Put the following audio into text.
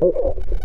Oh,